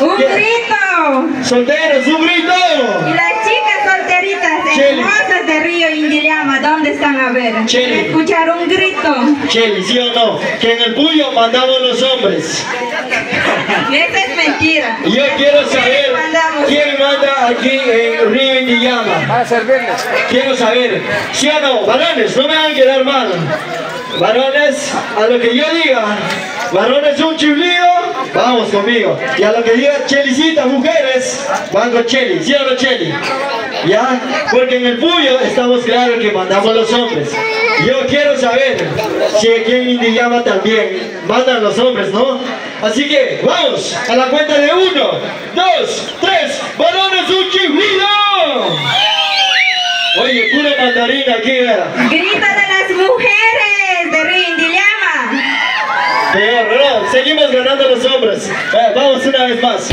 Un ¿Qué? grito. Solteros, un grito. Y las chicas solteritas Cheli. hermosas de Río Indiliama, ¿dónde están a ver? Cheli. Quiero escuchar un grito. Cheli, ¿sí o no? Que en el puyo mandamos los hombres. Esa es mentira. Y yo quiero saber quién manda aquí en Río Indiyama. Para servirles. Quiero saber, ¿sí o no? Varones, no me van a quedar mal. Varones, a lo que yo diga, varones un chiflido, vamos conmigo. Y a lo que diga Chelicita, mujeres, van con Cheli, ¿sí o no Cheli? ¿Ya? Porque en el puyo estamos claros que mandamos los hombres. Yo quiero saber si aquí en Indiyama también mandan los hombres, ¿no? Así que, vamos, a la cuenta de uno, dos, tres, varones un chiflido. Oye, puro mandarín aquí, vea. Grito de las mujeres de no, seguimos ganando los hombres. Eh, vamos una vez más.